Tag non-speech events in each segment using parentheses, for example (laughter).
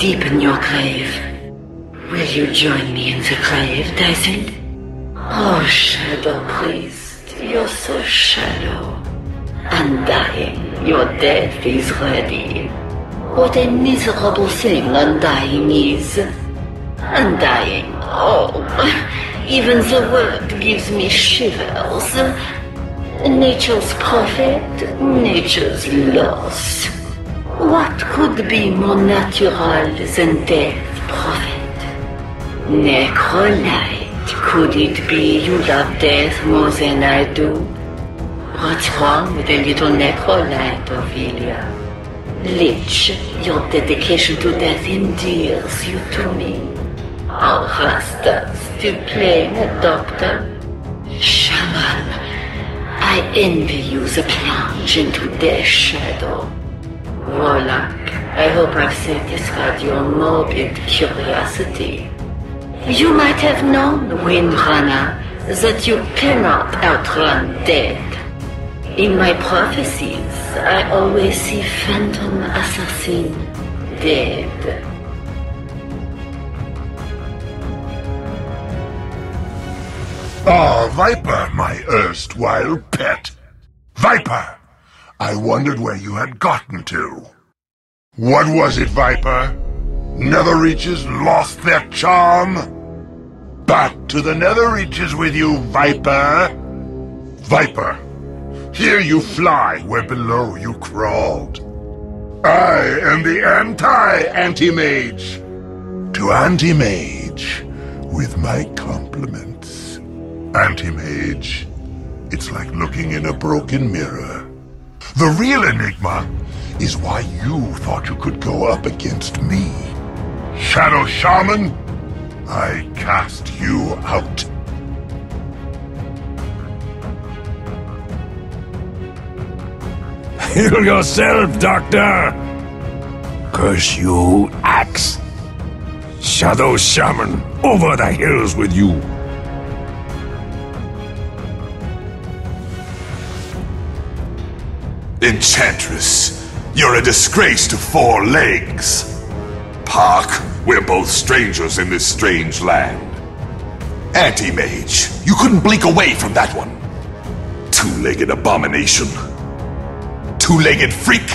Me deepen your grave. Will you join me in the grave, Dyson? Oh, Shadow Priest, you're so shallow. Undying, your death is ready. What a miserable thing undying is. Undying, oh, (laughs) even the word gives me shivers. Nature's prophet, nature's loss. What could be more natural than death, prophet? Necrolyte, could it be you love death more than I do? What's wrong with a little necrolite, Ophelia? Lich, your dedication to death endears you to me. Our Rasta still playing a doctor? Shaman, I envy you the plunge into death's shadow. Warlock, I hope I've satisfied your morbid curiosity. You might have known, Windrunner, that you cannot outrun death. In my prophecies, I always see phantom assassin dead. Ah, Viper, my erstwhile pet. Viper! I wondered where you had gotten to. What was it, Viper? Nether Reaches lost their charm? Back to the Nether Reaches with you, Viper! Viper, here you fly where below you crawled. I am the anti-anti-mage. To anti-mage, with my compliments. Anti-mage, it's like looking in a broken mirror. The real enigma is why you thought you could go up against me. Shadow Shaman, I cast you out. (laughs) Heal yourself, Doctor! Curse you, Axe! Shadow Shaman, over the hills with you! Enchantress, you're a disgrace to four legs. Park, we're both strangers in this strange land. Anti-mage, you couldn't blink away from that one. Two-legged abomination. Two-legged freak.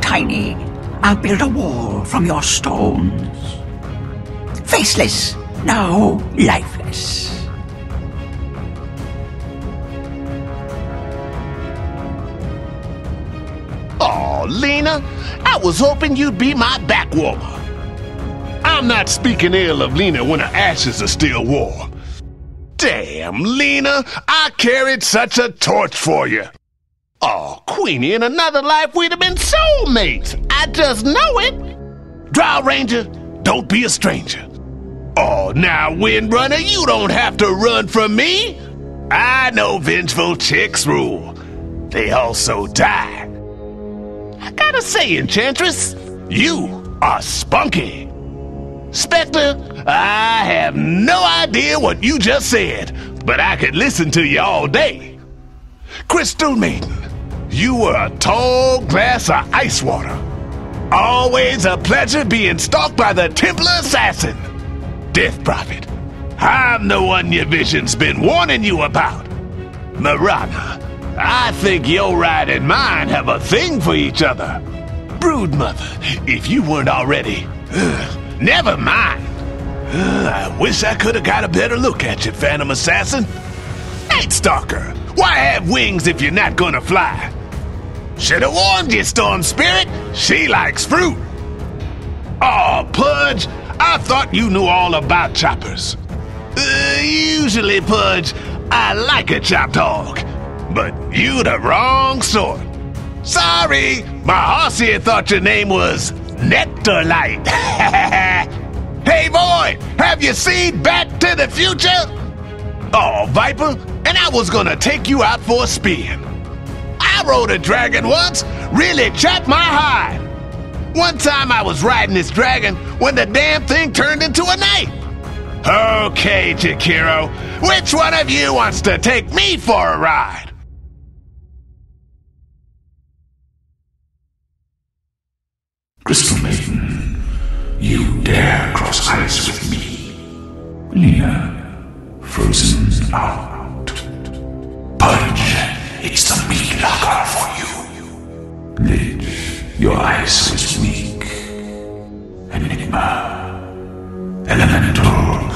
Tiny, I'll build a wall from your stones. Faceless, now lifeless. Lina, I was hoping you'd be my backwarmer. I'm not speaking ill of Lina when her ashes are still warm. Damn, Lina, I carried such a torch for you. Oh, Queenie, in another life we'd have been soulmates. I just know it. Drow Ranger, don't be a stranger. Oh, now, Windrunner, you don't have to run from me. I know vengeful chicks rule. They also die. I gotta say, Enchantress, you are spunky. Spectre, I have no idea what you just said, but I could listen to you all day. Crystal Maiden, you were a tall glass of ice water. Always a pleasure being stalked by the Templar assassin. Death Prophet, I'm the one your vision's been warning you about. Mirana, I think your ride and mine have a thing for each other. Broodmother, if you weren't already, (sighs) never mind. (sighs) I wish I could have got a better look at you, Phantom Assassin. Night Stalker, why have wings if you're not gonna fly? Should have warned you, Storm Spirit. She likes fruit. Oh, Pudge, I thought you knew all about choppers. Uh, usually, Pudge, I like a chopped hog, but you the wrong sort. Sorry, my hoss here thought your name was Nectarlight. (laughs) hey, boy, have you seen Back to the Future? Oh, Viper, and I was gonna take you out for a spin. I rode a dragon once, really chapped my hide. One time I was riding this dragon when the damn thing turned into a knight. Okay, Jakiro, which one of you wants to take me for a ride? Crystal Maiden, you dare cross ice with me. Lina, frozen out. Pudge, it's the meat locker for you. Lich, your ice was weak. Enigma, elemental.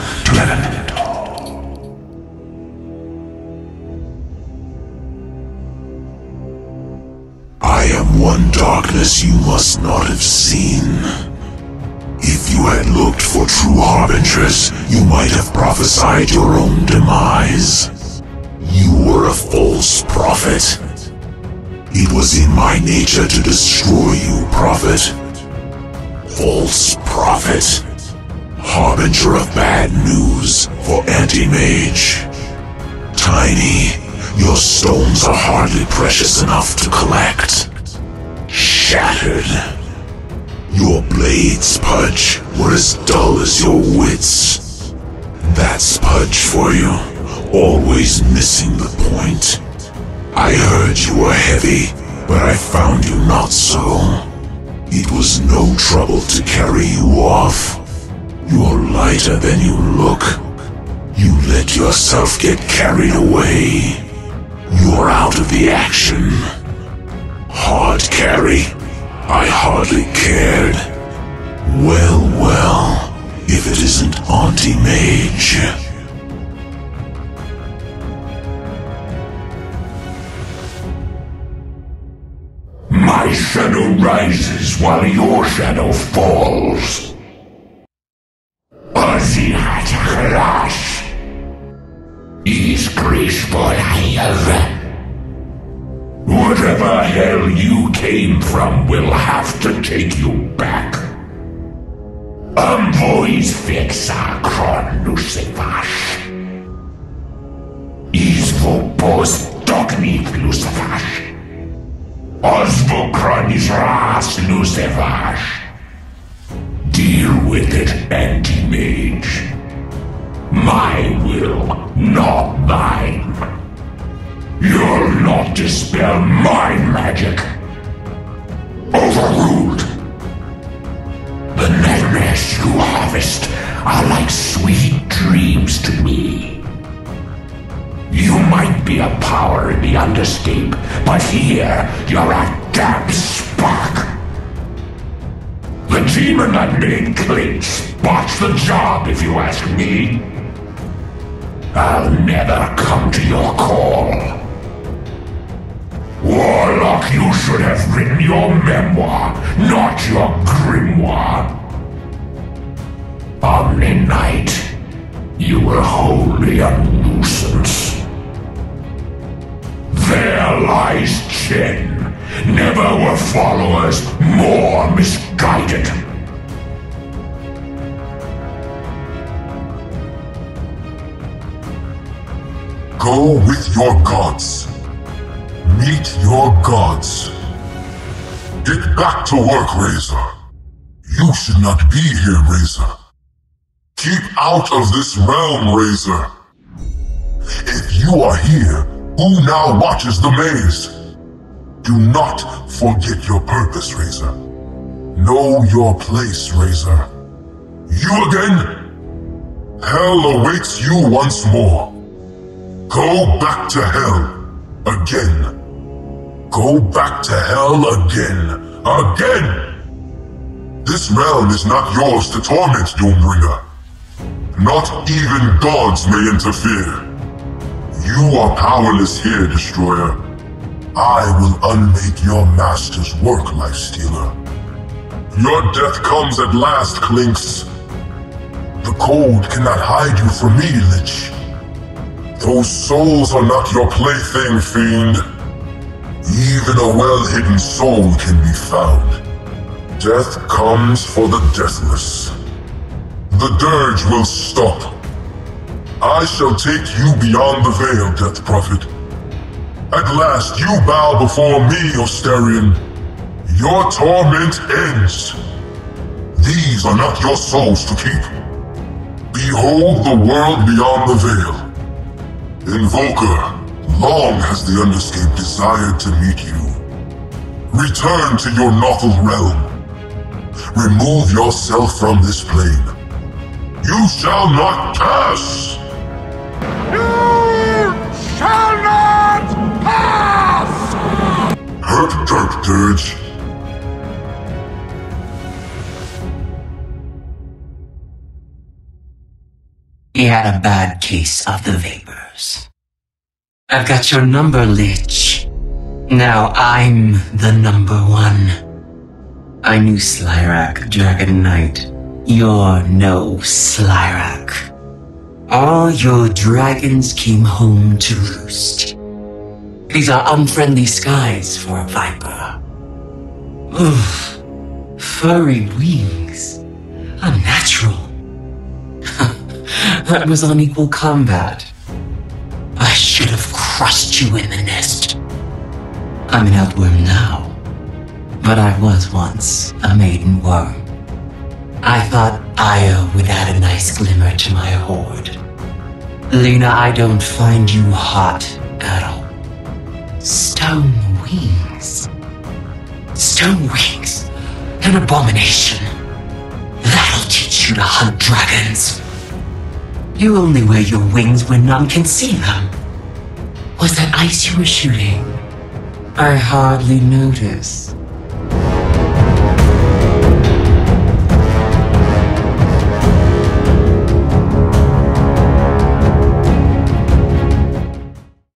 Darkness you must not have seen. If you had looked for true harbingers, you might have prophesied your own demise. You were a false prophet. It was in my nature to destroy you, prophet. False prophet. Harbinger of bad news for Anti-Mage. Tiny, your stones are hardly precious enough to collect. Shattered. Your blades, Pudge, were as dull as your wits. That's Pudge for you. Always missing the point. I heard you were heavy, but I found you not so. It was no trouble to carry you off. You're lighter than you look. You let yourself get carried away. You're out of the action. Hard carry. I hardly cared. Well, well, if it isn't Auntie Mage. My shadow rises while your shadow falls. Ozzy hat crash. Whatever hell you came from will have to take you back. Envoys fixa kron Lucifash. Is vopos dognit Lucifash. Osvokron is ras Lucifash. Deal with it, anti-mage. My will, not thine. You'll not dispel my magic. Overruled. The nightmares you harvest are like sweet dreams to me. You might be a power in the underscape, but here you're a damp spark. The demon that made Clinkz botched the job, if you ask me. I'll never come to your call. You should have written your memoir, not your grimoire. Omniknight, you were wholly a nuisance. There lies Chen. Never were followers more misguided. Go with your gods. Meet your gods. Get back to work, Razor. You should not be here, Razor. Keep out of this realm, Razor. If you are here, who now watches the maze? Do not forget your purpose, Razor. Know your place, Razor. You again? Hell awaits you once more. Go back to hell. Again. Go back to hell again. Again! This realm is not yours to torment, Doombringer. Not even gods may interfere. You are powerless here, Destroyer. I will unmake your master's work, Lifestealer. Your death comes at last, Clinkz. The cold cannot hide you from me, Lich. Those souls are not your plaything, Fiend. Even a well-hidden soul can be found. Death comes for the deathless. The dirge will stop. I shall take you beyond the veil, Death Prophet. At last you bow before me, Ostarion. Your torment ends. These are not your souls to keep. Behold the world beyond the veil. Invoker, long has the Underscape desired to meet you. Return to your Nothl realm. remove yourself from this plane. You shall not pass! You shall not pass! Hurt Dark Dirge. He had a bad case of the vapors. I've got your number, Lich. Now I'm the number one. I knew Slyrak, Dragon Knight. You're no Slyrak. All your dragons came home to roost. These are unfriendly skies for a viper. Oof. Furry wings. Unnatural. (laughs) that was unequal combat. I should have crushed you in the nest. I'm an outworm now. But I was once a maiden worm. I thought Aya would add a nice glimmer to my hoard. Lina, I don't find you hot at all. Stone wings. Stone wings. An abomination. That'll teach you to hunt dragons. You only wear your wings when none can see them. Was that ice you were shooting? I hardly noticed.